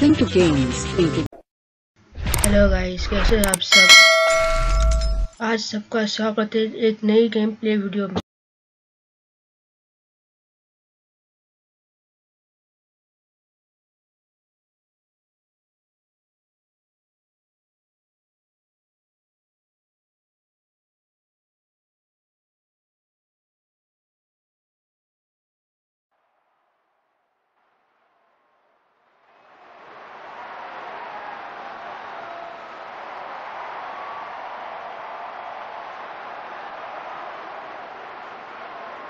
Pinto Games. Pinto hello guys कैसे हैं आप सब आज सबका स्वागत है एक नई गेम प्ले वीडियो में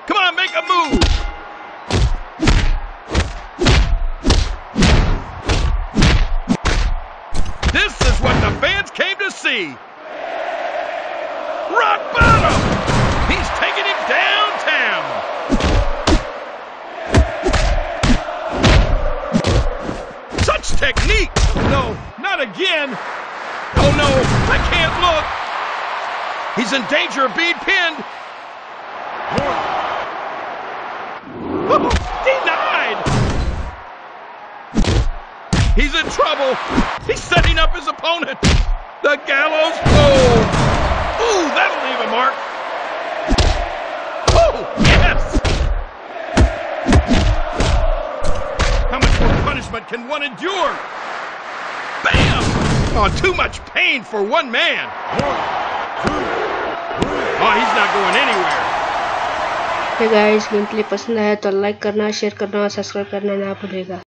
Come on, make a move. This is what the fans came to see. Rock bottom. He's taking him downtown. Such technique. No, not again. Oh no, I can't look. He's in danger of being pinned. Denied! He's in trouble. He's setting up his opponent. The gallows pole. Ooh, that'll leave a mark. Oh, yes! How much more punishment can one endure? Bam! Oh, too much pain for one man. Oh, he's not going anywhere. Guys game play पसंद आया तो like करना share करना और subscribe करना ना भूलेगा